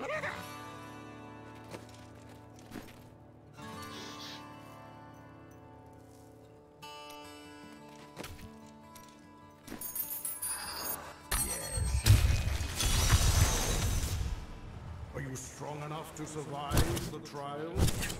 Are you strong enough to survive the trials?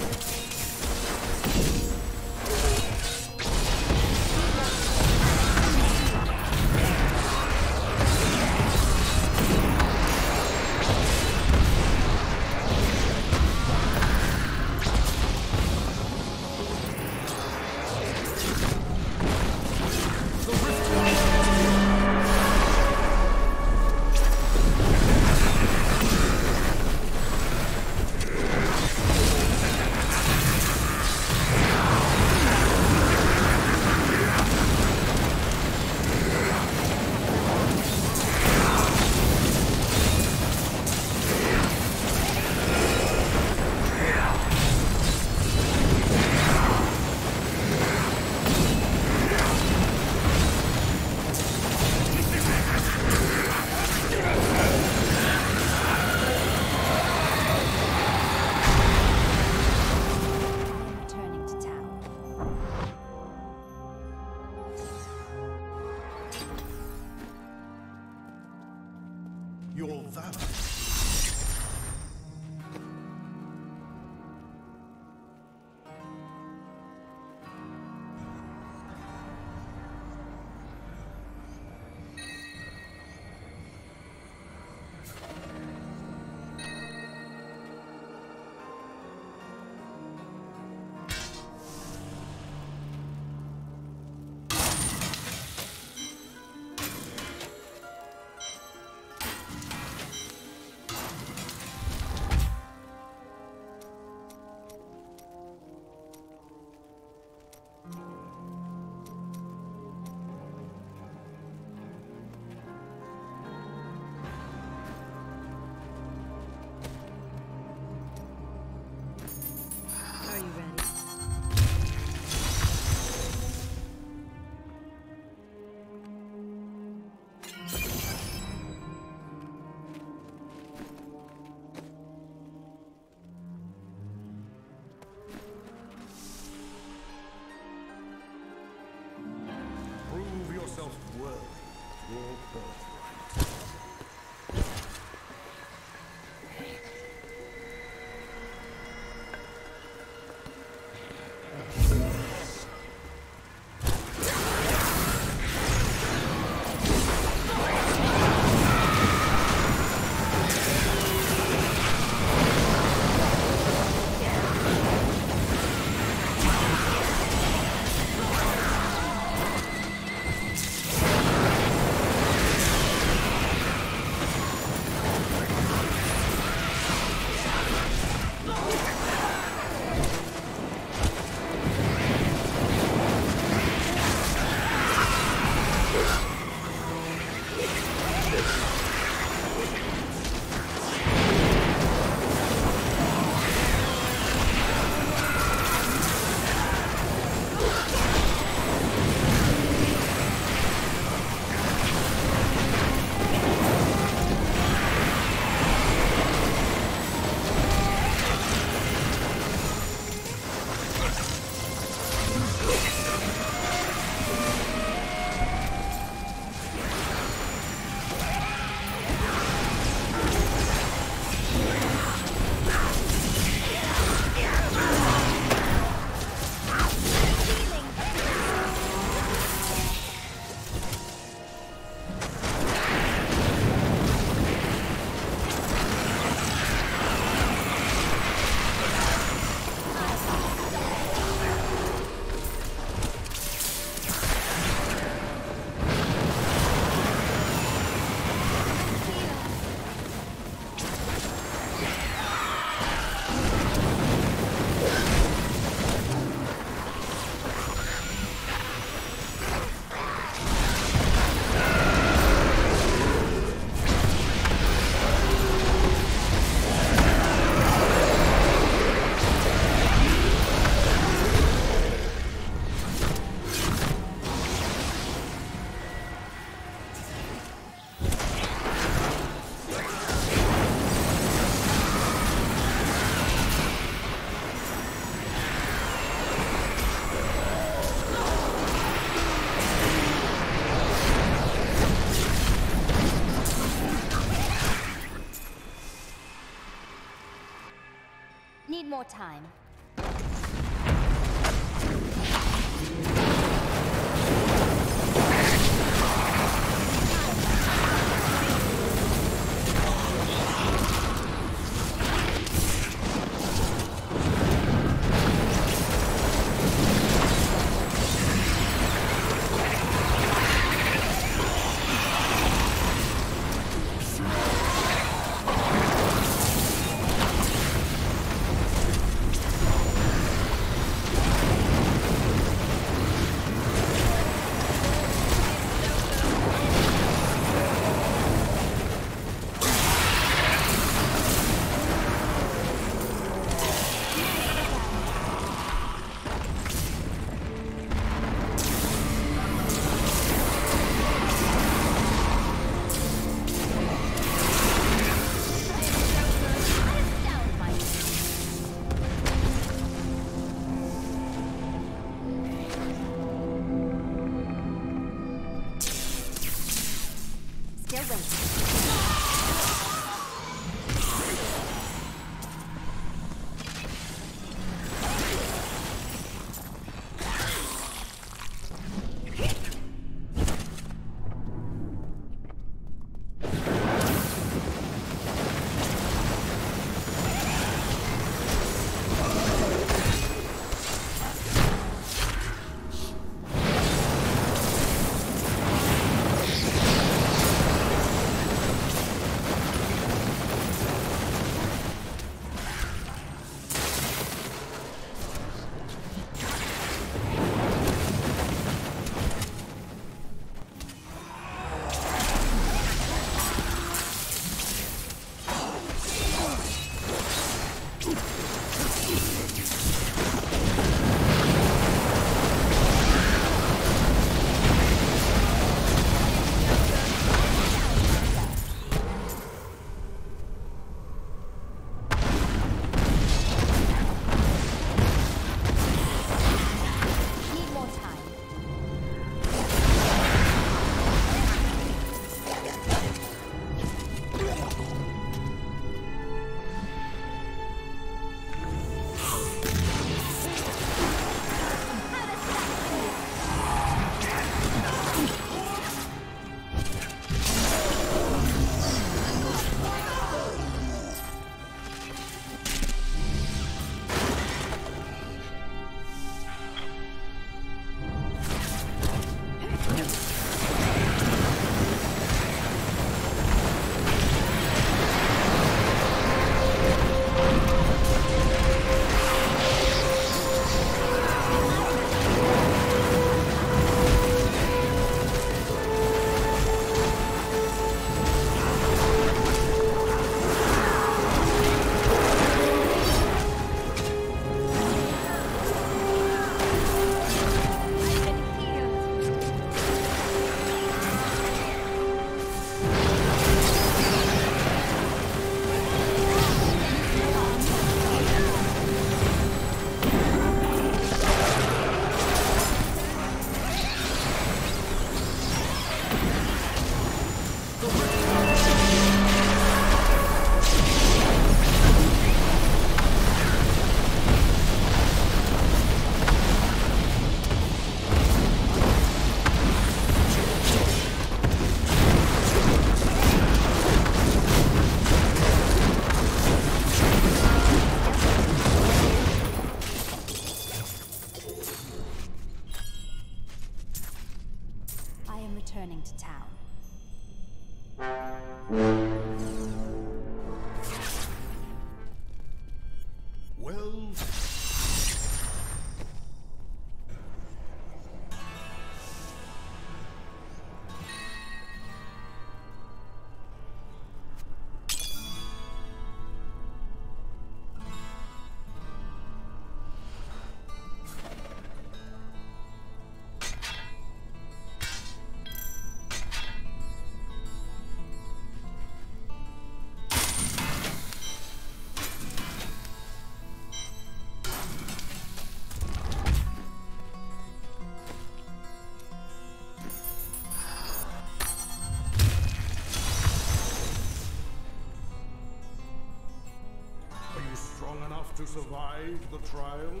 Survive the trials?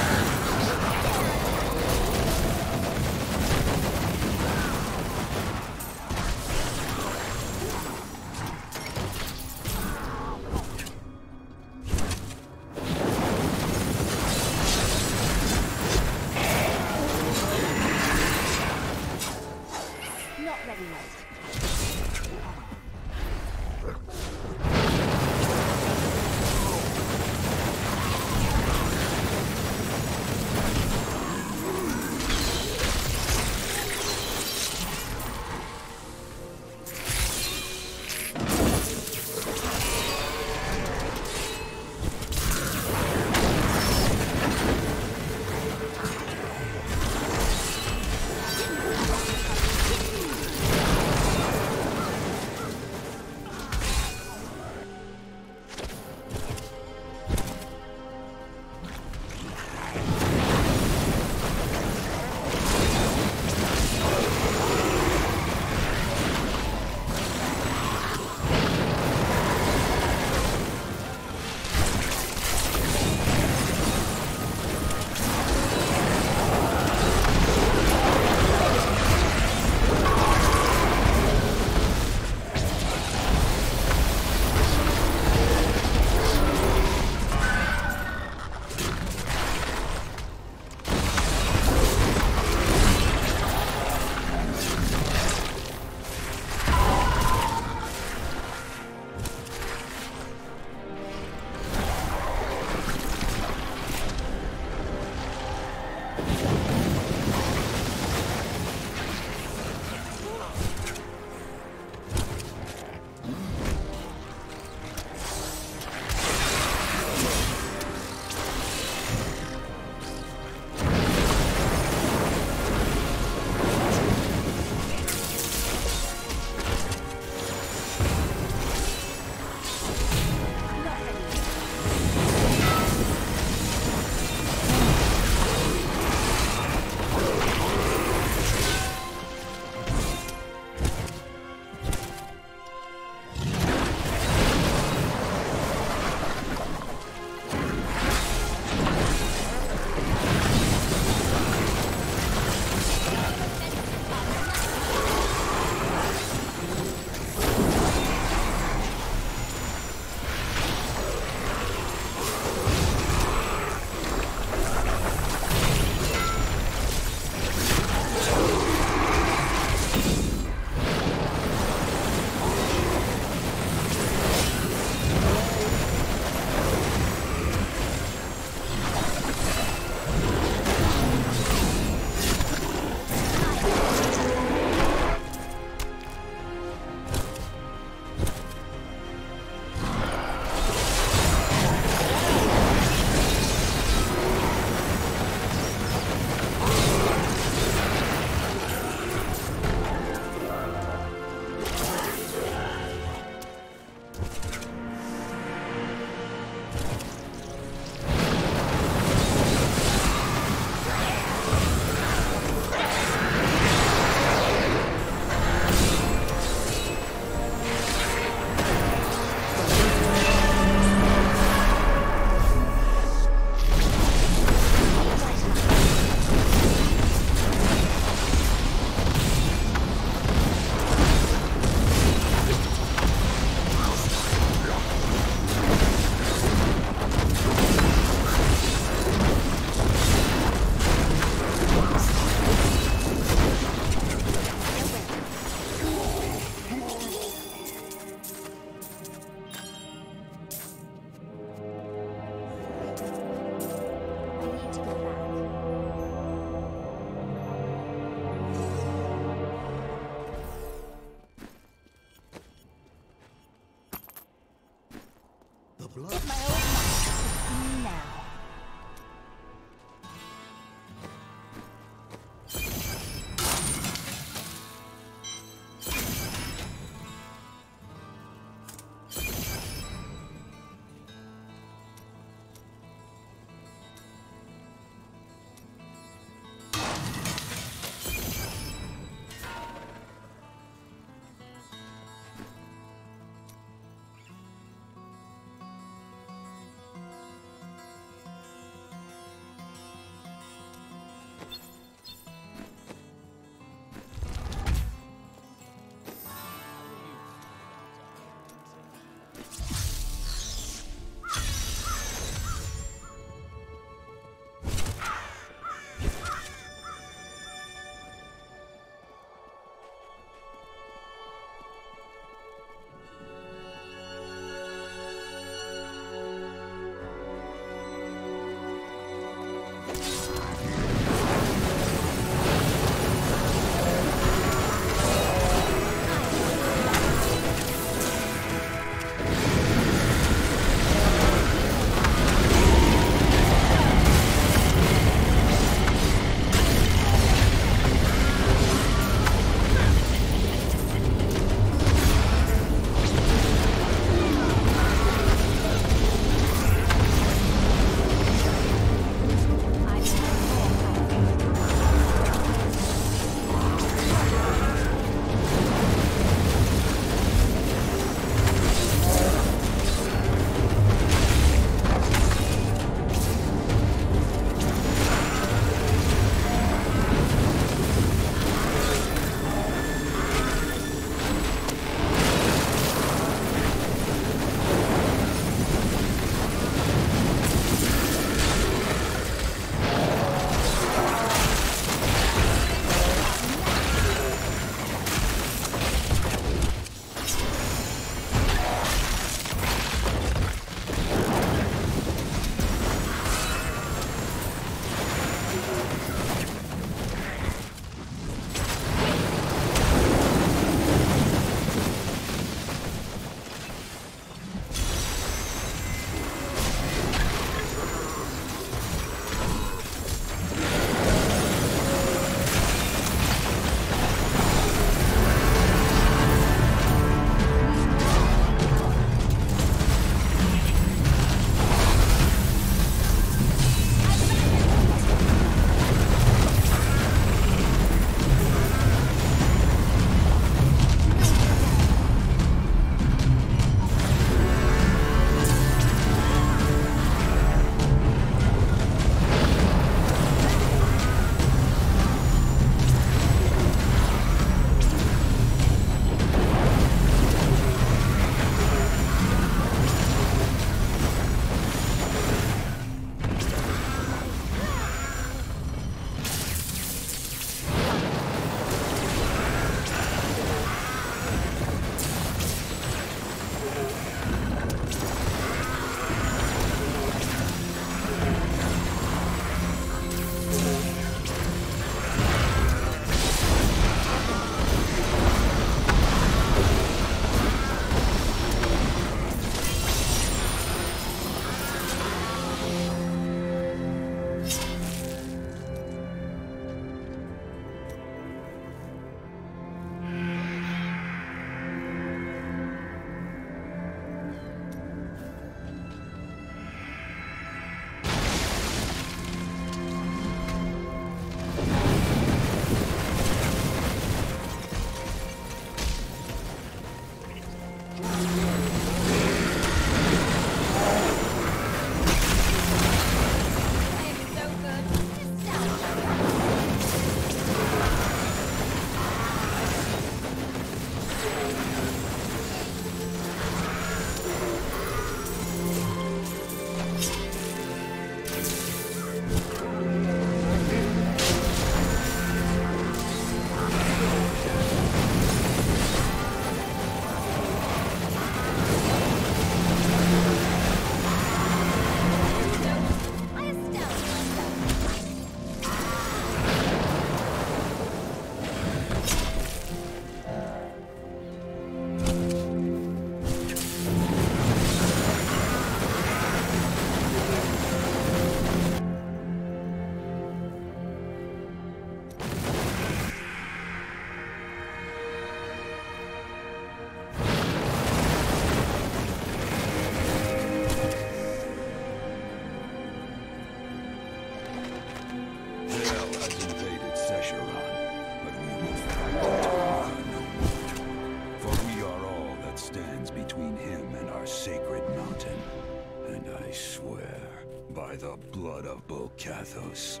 Bokathos, hell.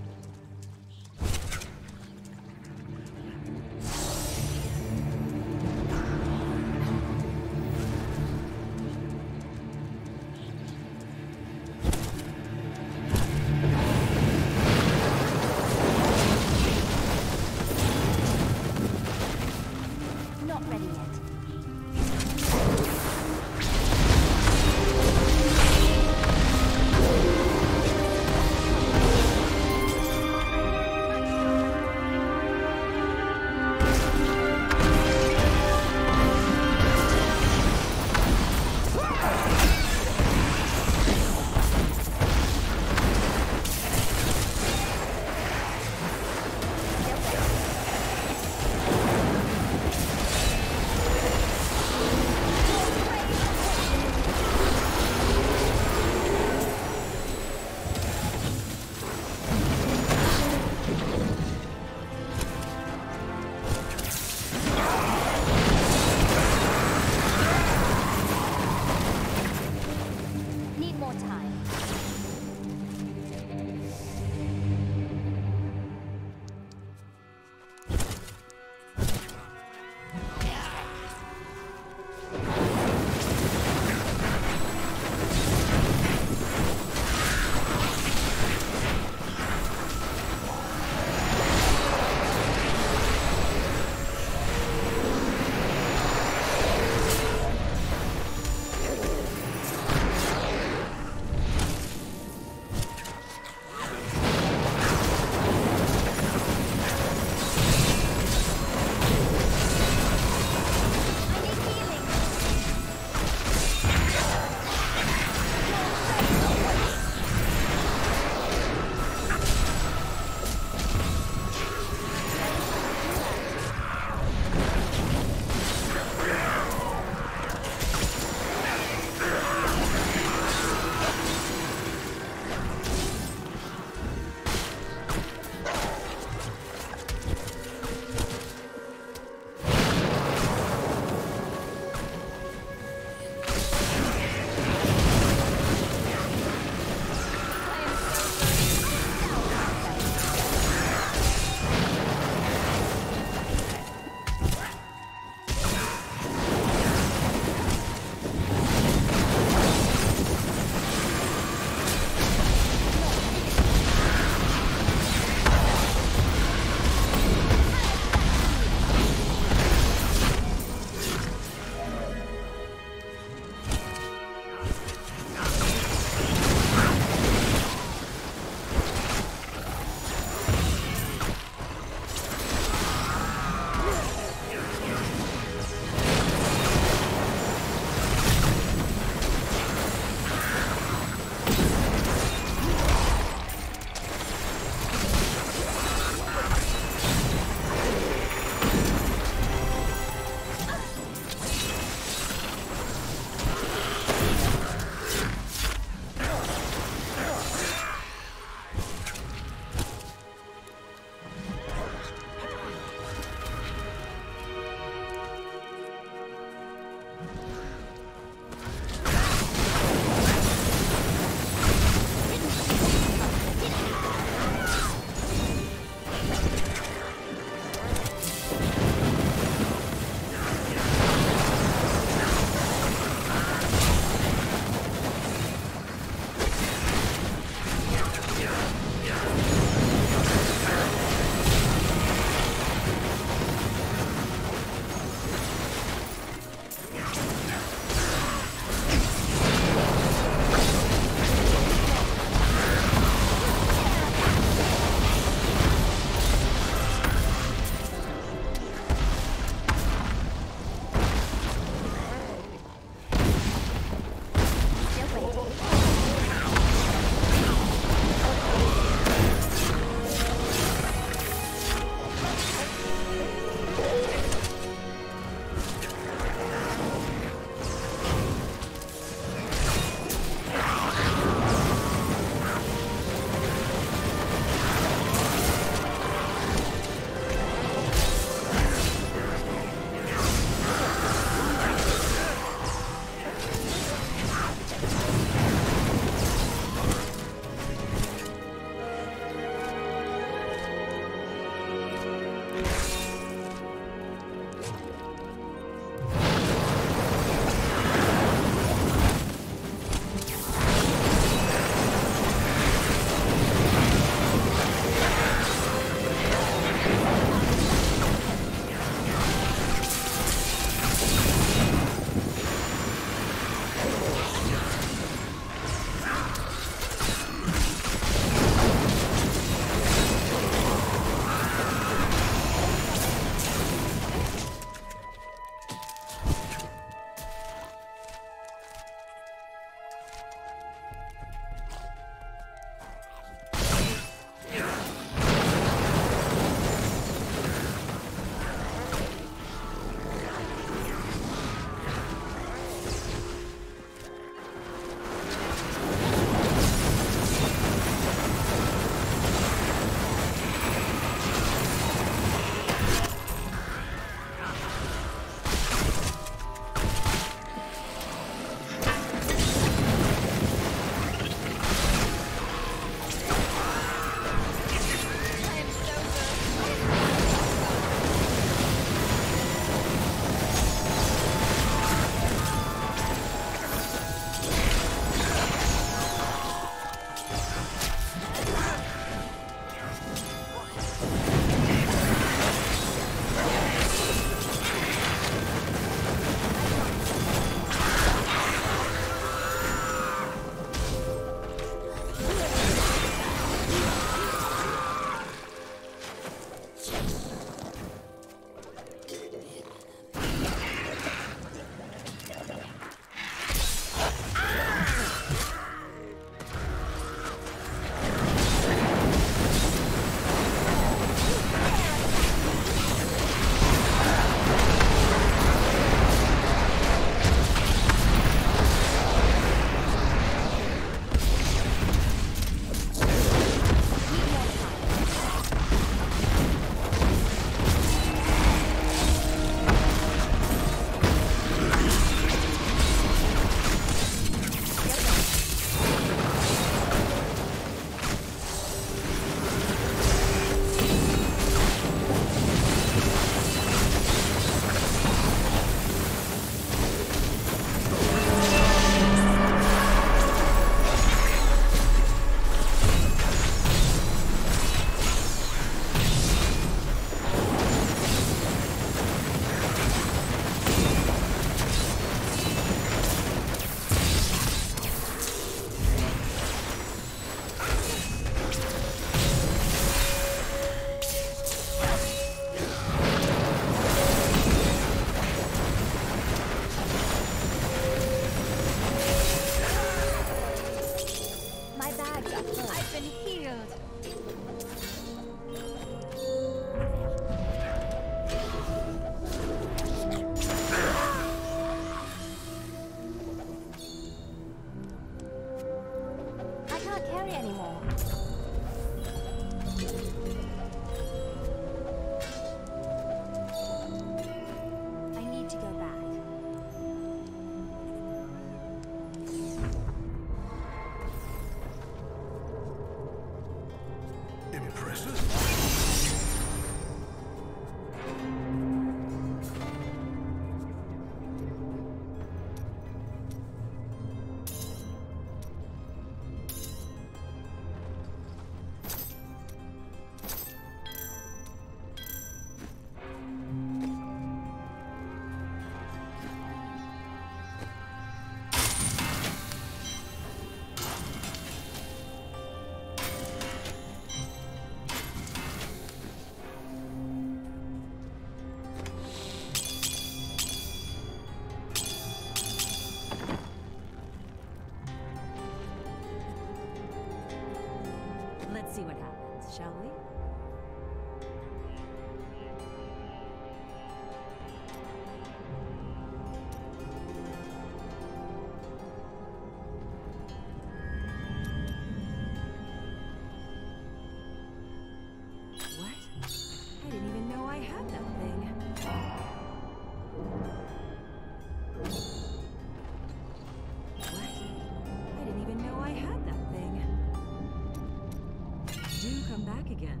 Again.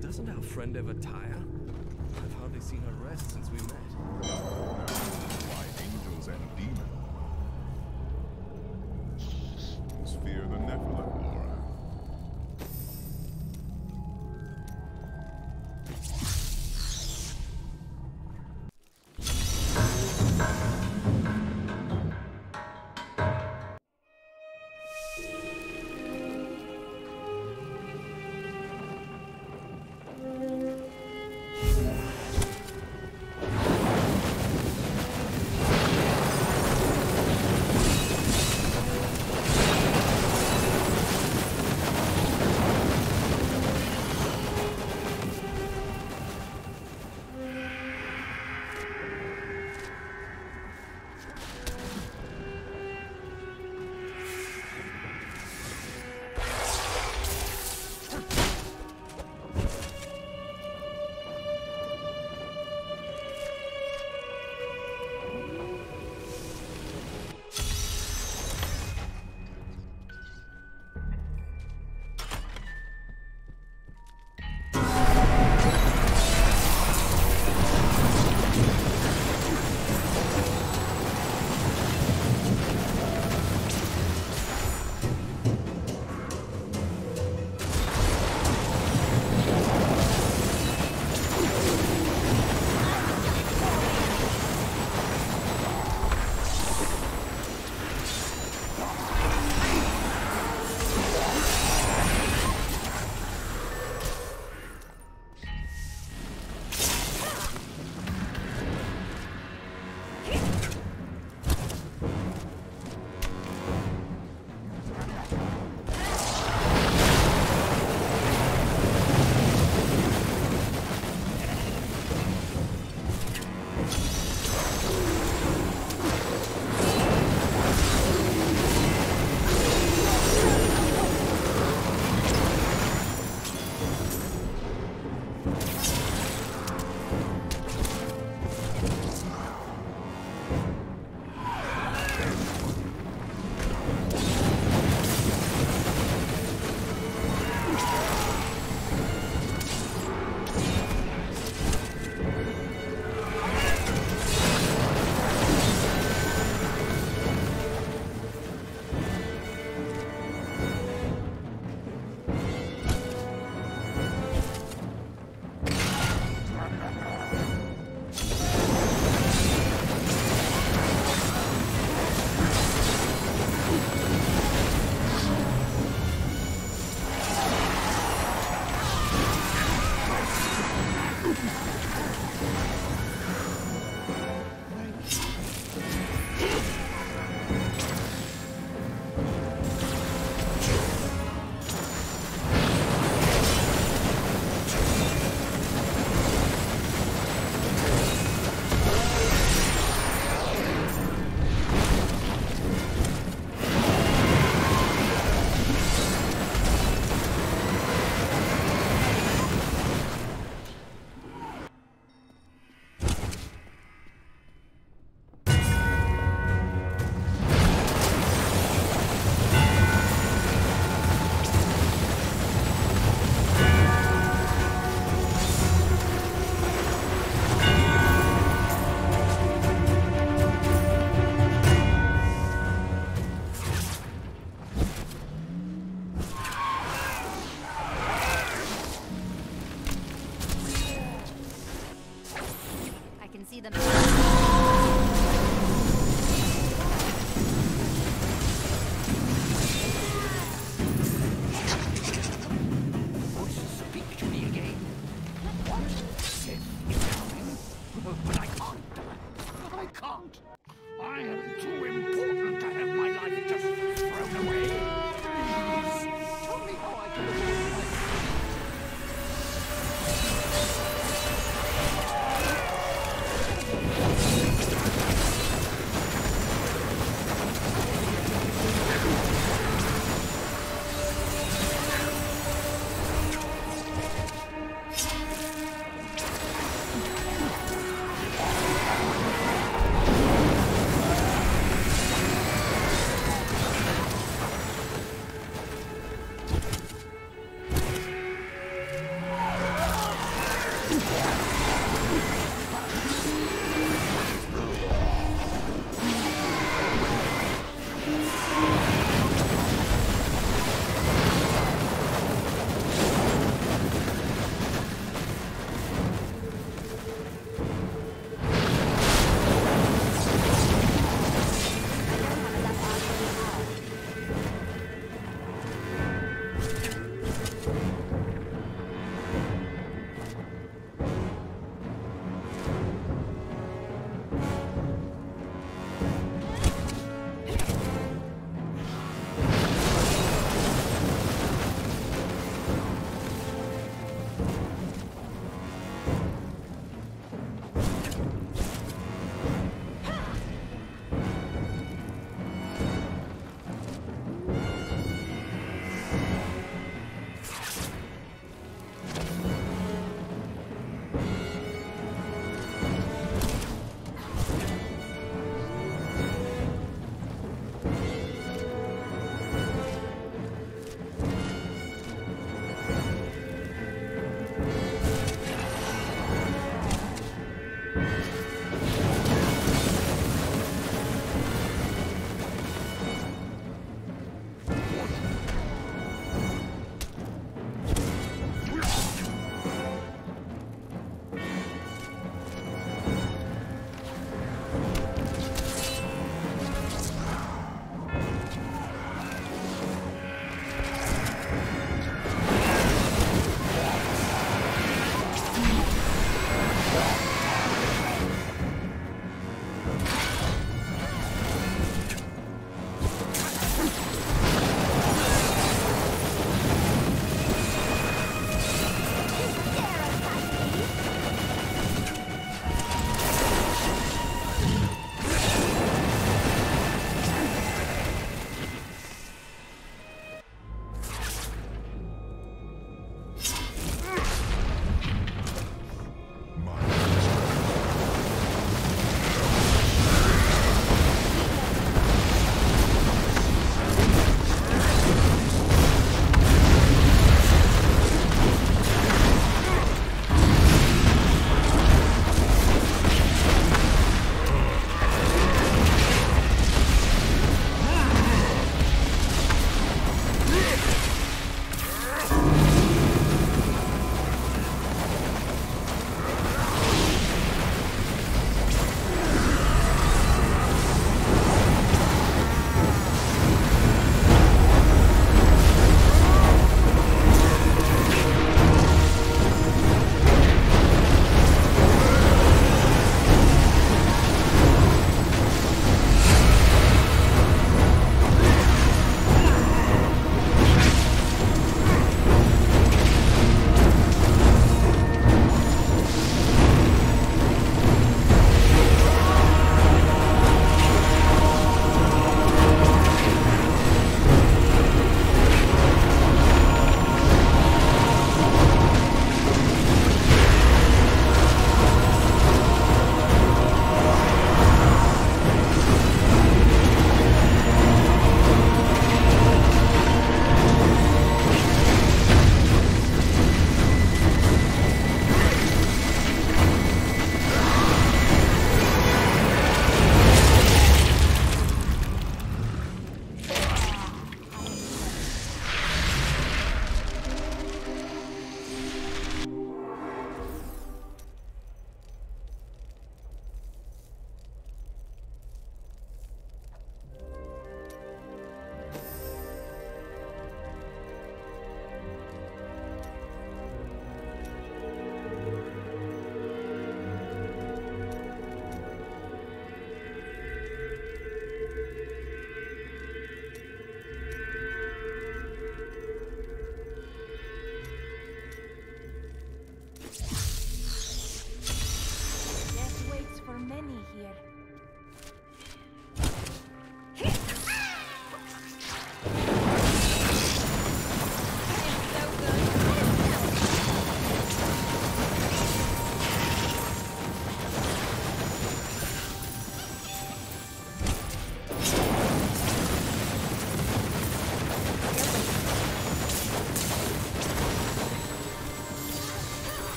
Doesn't our friend ever tire?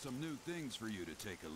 Some new things for you to take a.